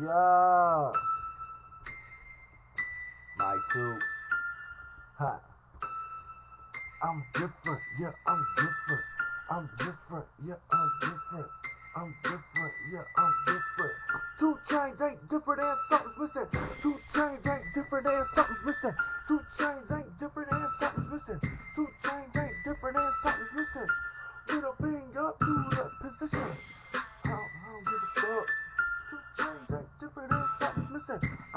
Yeah. My two. Ha. I'm different. Yeah, I'm different. I'm different. Yeah, I'm different. I'm different. Yeah, I'm different. 2 Chainz ain't different and something's missing. 2 Chainz ain't different and something's missing. 2 Chainz ain't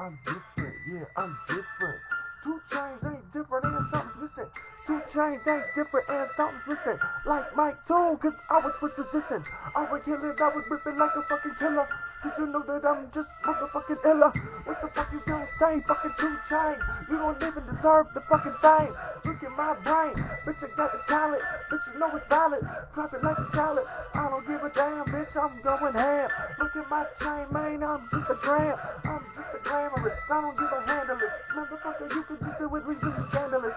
I'm different. Yeah, I'm different. 2 Chainz ain't different and something's missing. 2 Chainz ain't different and something's missing. Like Mike Tew, cause I was with position. I was killing, I was ripping like a fucking killer. Did you know that I'm just motherfucking illa? What the fuck you gonna say? Fucking 2 Chainz. You don't even deserve the fucking thing. Look at my brain. Bitch, I got the talent. Bitch, you know it's valid. Drop it like a salad. I don't give a damn, bitch. I'm going ham. Look at my chain, man. I'm just a gram. I'm just a glamorous. I don't give a handle it. Motherfucker, you can just do it. We just scandalous.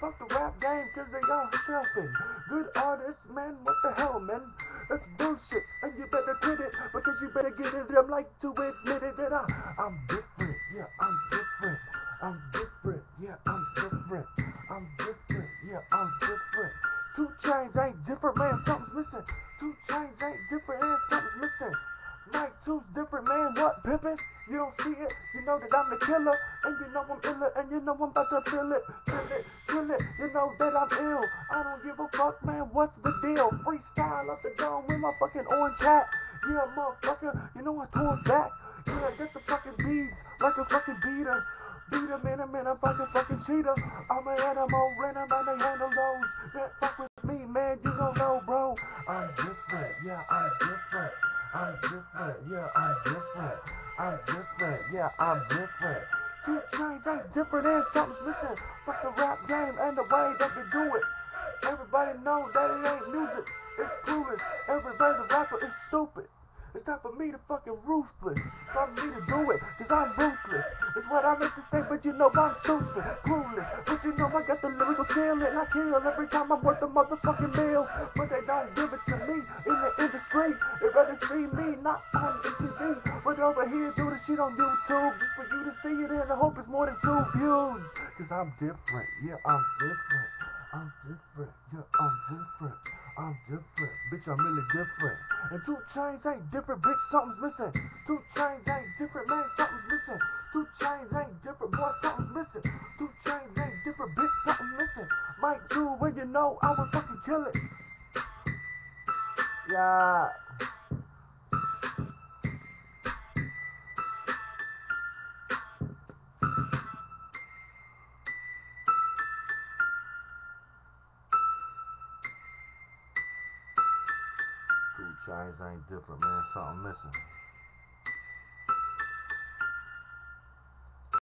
Fuck the rap game, cause they all selfing. Good artists, man, what the hell, man? That's bullshit, and you better quit it, because you better get it. I'm like to admit it that I, I'm different, yeah, I'm different. I'm different, yeah, I'm different. I'm different, yeah, I'm different. 2 Chainz ain't different, man, something's missing. 2 Chainz ain't different, and something's missing. Mike Tew's different, man. What, pimpin'? You don't see it? You know that I'm the killer, and you know I'm iller, and you know I'm about to feel it, feel it, feel it. You know that I'm ill. I don't give a fuck, man. What's the deal? Freestyle up the dome with my fucking orange hat. Yeah, motherfucker. You know I tore back. Yeah, get the fucking beads like a fucking beater. Beat a minute, fucking fucking cheater. I'm an animal, random, and they handle those that fuck with me, man. You don't know, bro. I'm different, yeah, I'm different. I'm different, yeah, I'm different. I'm different, yeah, I'm different. 2 Chainz ain't different and something's missing. Fuck the rap game and the way that they do it. Everybody know that it ain't music, it's clueless. Everybody's a rapper, it's stupid. It's time for me to fucking ruthless. It's time for me to do it, cause I'm ruthless. It's what I meant to say, but you know I'm stupid, clueless. I got the lyrical skill and I kill every time I'm worth a motherfucking meal. But they don't give it to me in the industry. They'd rather see me not on MTV. But over here, do the shit on YouTube for you to see it and I hope it's more than two views. Cause I'm different, yeah, I'm different. I'm different, yeah, I'm different. I'm different, bitch, I'm really different. And 2 Chainz ain't different, bitch, something's missing. 2 Chainz ain't different, man, something's missing. 2 Chainz ain't different, boy, something's missing. 2 Chainz Mike Tew, when you know I would fucking kill it. Yeah. 2 Chainz ain't different, man. Something missing.